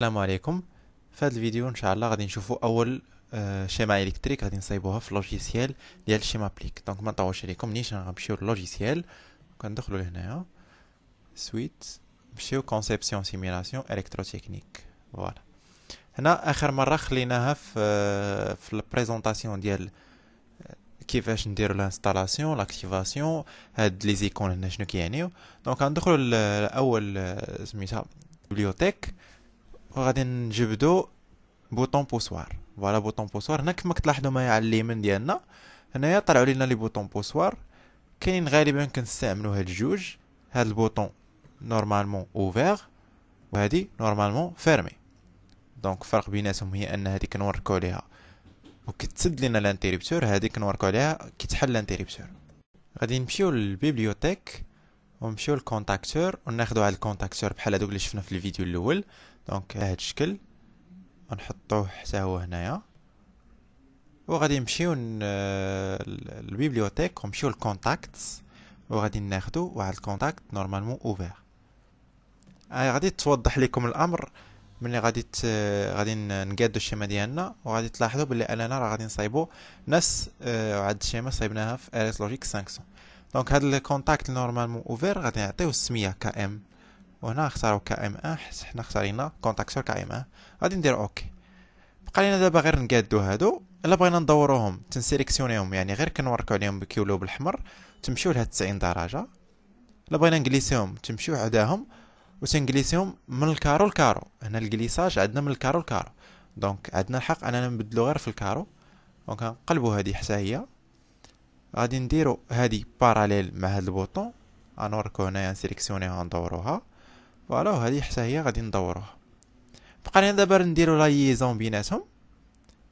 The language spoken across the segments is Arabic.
السلام عليكم. في هذا الفيديو إن شاء الله غادي نشوفوا أول آه، schéma électrique غادي نصايبوها في ال logiciel ديال Schémaplic. donc ما نطولش عليكم نيشان غنمشيو لل logiciel. كندخلوا لهنايا. suite نمشيو conception simulation électrotechnique voilà هنا آخر مرة خليناها في آه، في ال présentation ديال آه، كيفاش نديرو l'installation l'activation هاد les icônes هنا شنو كيعنيو. donc غندخلوا لأول سميتها bibliothèque وغادي نجبدو bouton poussoir. voilà bouton poussoir. هنا كما كتلاحظوا معايا على اليمين ديالنا. هنايا طلعوا لينا les boutons poussoirs. كاينين غالبا كنستعملوا هاد الجوج هاد ال bouton normalement ouvert وهادي normalement fermé donc الفرق بيناتهم هي أن هادي كنوركو عليها وكتسد لينا l'interrupteur هادي كنوركو عليها كيتحل l'interrupteur غادي نمشيو لل bibliothèque. ونمشيو لل contacteur وناخدو على ال contacteur بحال هادوك اللي شفنا في الفيديو الأول. donc هاد الشكل. ونحطوه حتى هو هنايا. وغادي نمشيو لل bibliothèque ونمشيو لل contacts وغادي ناخدو واحد ال contact normalement ouvert. هاي غادي توضح لكم الأمر. ملي غادي. غادي نقادو ال schéma ديالنا. وغادي تلاحظوا بلي أننا راه غادي نصايبو نفس آه، عاد ال schéma صايبناها في RSLogix 500 donc هاد ال contact normalement ouvert غادي نعطيو السميه KM وهنا اختاروا KM un حيت حنا اختارينا contacteur KM un غادي ندير OK. بقى لينا دابا غير نقادو هادو. إلا بغينا ندوروهم تنسيليكسيونيهم يعني غير كنوركو عليهم بكيولو بالحمر تمشيو لهاد 90 درجة. إلا بغينا نجليسيهم تمشيو عداهم وتنجليسيهم من ال carreau ل carreau. هنا ال glissage عندنا من ال carreau ل carreau. donc عندنا الحق أننا نبدلو غير في ال carreau. donc نقلبو هادي حتى هي. غادي نديرو هادي parallèle مع هاد ال bouton. غنوركو هنايا نسيليكسيونيها ندوروها voilà وهذه حتى هي غادي ندوروها. بقى لنا دابا نديرو la liaison بيناتهم.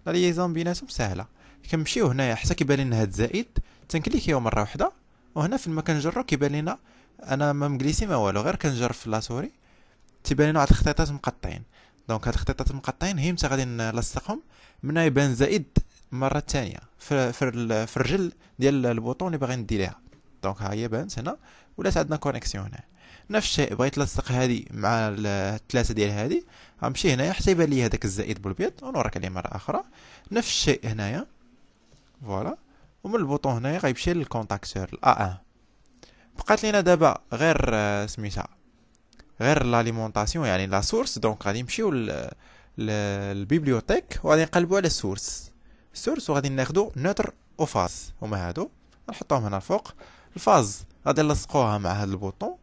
la liaison بيناتهم سهلة. كنمشيو هنايا حتى كيبان لنا هاد زائد تنكليكيو مرة واحدة وهنا فين ما كنجرو كيبان لنا أنا ما مجلسي ما والو. غير كنجر في la souris تيبان لنا واحد الخطيطات مقطعين. donc هاد الخطيطات مقطعين. هي متى غادي نلصقهم؟ من يبان زائد المره الثانية في, في, الرجل ديال ال bouton اللي باغي ندي ليها. donc ها هي بانت هنا ولات عندنا connexion هنا. نفس الشيء بغيت نلصق هذه مع الثلاثة ديال هذه. غنمشي هنايا حتى يبان لي هذاك الزائد بالبيض ونوريك عليه مرة أخرى. نفس الشيء هنايا. voilà ومن ال bouton هنايا غيمشي لل contacteur ال A1 بقات لينا دابا غير آه، سميتها غير l'alimentation يعني la source donc غادي نمشيو لل bibliothèque وغادي نقلبوا على ال source ال source وغادي ناخدو neutre و phase هما هادو نحطوهم هنا الفوق ال phase غادي نلصقوها مع هاد ال bouton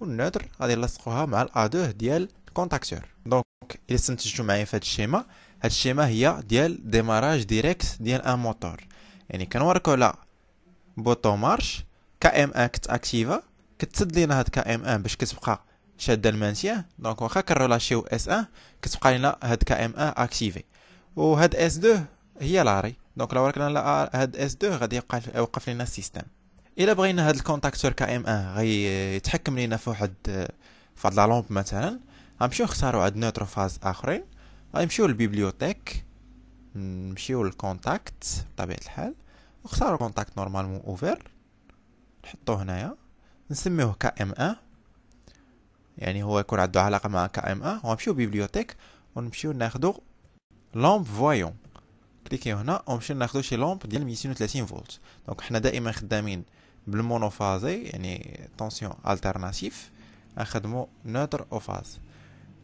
و ال neutre غادي نلصقوها مع ال A2 ديال ال contacteur. donc إلا استنتجتوا معايا في هاد ال schéma هاد ال schéma هي ديال démarrage direct ديال un moteur. يعني كنوريكو على bouton marche KM un كتاكتيفا كتسد لينا هاد KM un باش كتبقى شادة ال maintien donc واخا كنرولاشيو S un كتبقى لينا هاد KM un activé. وهاد S2 هي l'arrêt. donc لو ركنا هاد S2 غادي يوقف يوقف لينا ال système. إلا بغينا هاد ال contacteur KM un غيتحكم لينا في واحد في واحد la lampe مثلا غنمشيو نختارو عاد neutre و phase آخرين. غنمشيو لل bibliothèque نمشيو لل contact بطبيعة الحال. نختارو contact normalement ouvert نحطوه هنايا. نسميوه KM1. يعني هو يكون عنده علاقة مع KM1. ونمشيو bibliothèque ونمشيو ناخدو lampe voyant. كليكيو هنا ونمشيو ناخدو شي lampe ديال 230 فولت donc حنا دائما خدامين بال monophasé يعني tension alternative نخدمو نوتر أو فاز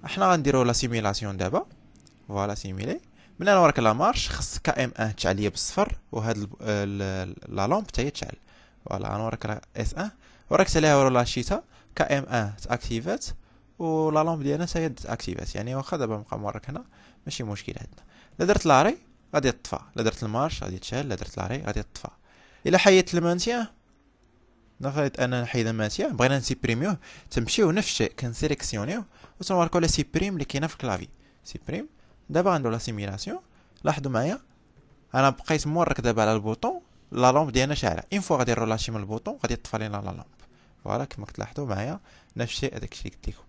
إحنا غنديرو لا سيميلاسيون دابا فوالا سيميلي من أنا وراك لا مارش خص كا ام ان تشعل بالصفر وهاد لا لومب حتى هي تشعل فوالا أنا وراك اس ان وراك عليها لا شيتا كا ام ان تاكتيفات ولا لومب ديالنا حتى هي تاكتيفات يعني واخا دابا نبقى موراك هنا ماشي مشكل عندنا الا درت لاري غادي تطفى. الا درت المارش غادي تشعل الا درت لاري غادي تطفى. الا حيدت المانتيان نفرض أنا نحيد ال maintien بغينا نسيبريميوه تمشيو نفس الشيء كنسيليكسيونيو وتنوركو la supprime اللي كاينة في ال clavier. supprime دابا غنديرو la simulation. لاحظوا معايا أنا بقيت مورك دابا على ال bouton la lampe ديالنا شاعلة. une fois غادي نرولاشي من ال bouton غادي تطفى لينا la lampe voilà كما كتلاحظوا معايا نفس الشيء هذاك الشيء قلت لكم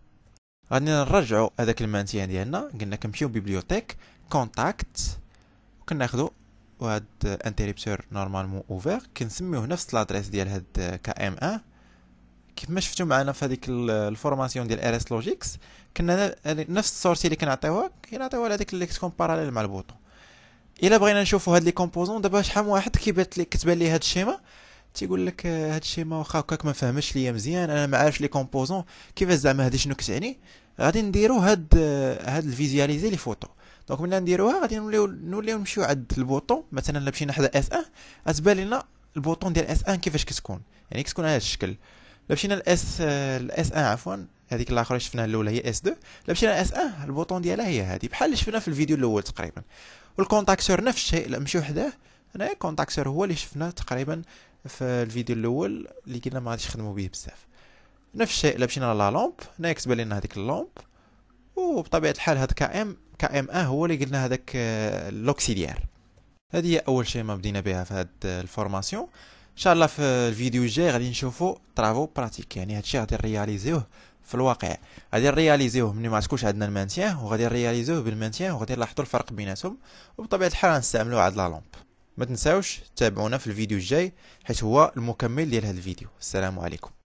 غادي نرجعوا هذاك ال maintien ديالنا. قلنا كنمشيو bibliothèque contact. وكناخذوا وهاد interrupteur normalement ouvert كنسميوه نفس l'adresse ديال هاد كا إم ان كيف ما شفتوا معنا في هذيك ال formation ديال RSLogix كنا نفس السورسي اللي كنعطيوها كنعطيوها لهذيك لي كتكون parallèle مع ال bouton. إلا بغينا نشوفوا هاد les composants دابا شحال واحد كيبات لي كتبان لي هاد ال schéma تيقول لك هاد ال schéma واخا هكاك ما فهمش ليا مزيان أنا ما عارفش les composants كيفاش زعما هادي شنو كتعني؟ غادي نديرو هاد هاد ال visualiser les photos. donc ملي نديروها غادي نوليو نوليو نمشيو عند ال bouton مثلا الا مشينا حدا S1 غتبان لنا ال bouton ديال S1 كيفاش كتكون. يعني كتكون على هذا الشكل. الا مشينا ل S ال S1 عفوا هذيك الاخرى شفناها الأولى هي S2 الا مشينا ل S1 ال bouton ديالها هي هذه بحال اللي شفنا في الفيديو الأول تقريبا. وال contacteur نفس الشيء الا نمشيو حداه هنا ال contacteur هو اللي شفناه تقريبا في الفيديو الأول اللي قلنا ما غاديش نخدموا به بزاف. نفس الشيء الا مشينا la lampe هنا كتبان لنا هذيك ال lampe وبطبيعة الحال هذا KM KM1 هو اللي قلنا هذاك l'auxiliaire هذه هي أول شيء ما بدينا بها في هذه ال formation. إن شاء الله في الفيديو الجاي غادي نشوفوا travaux pratiques يعني هادشي غادي نرياليزيوه في الواقع. غادي نرياليزيوه ملي ما تكونش عندنا ال maintien وغادي نرياليزيوه بال maintien وغادي نلاحظوا الفرق بيناتهم. وبطبيعة الحال غنستعملوا عاد la lampe ما تنساوش تابعونا في الفيديو الجاي حيث هو المكمل ديال هذا الفيديو. السلام عليكم.